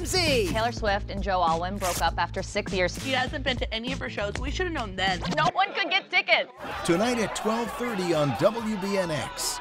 Ramsey. Taylor Swift and Joe Alwyn broke up after six years. She hasn't been to any of her shows. We should have known then. No one could get tickets. Tonight at 12:30 on WBNX.